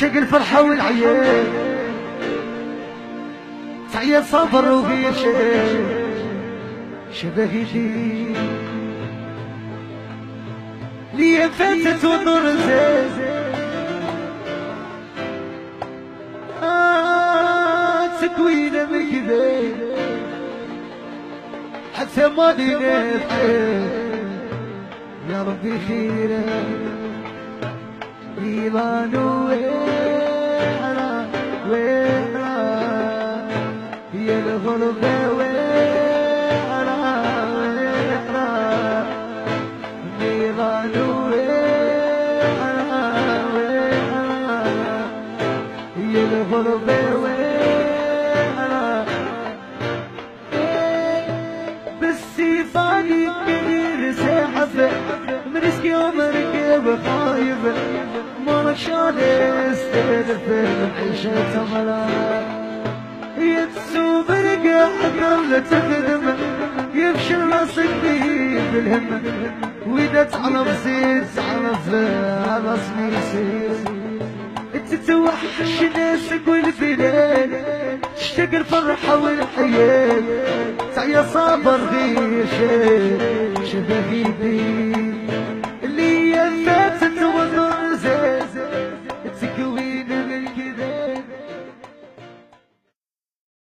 عشق الفرحة والعيال. تعيا صبر وبيشي شبهي لي لي فاتت ونور زين آه تكوين مكذب حتى ما يا ربي خيره إيمان ويحنا ويحنا يا الغربة ويحنا ويحنا إيمان ويحنا ويحنا يا الغربة ويحنا بالسيفاني كبير سحب مرسكي ومركب خايب ما شان يستلف العيشة ملا يتسو برقع قبل تخدم يفشل راسك به بالهم واذا تعرف زيد تعرف على يصير تتوحش ناسك والبلاد تشتاق الفرحة والحياة تعيا صابر غير شبهي بيه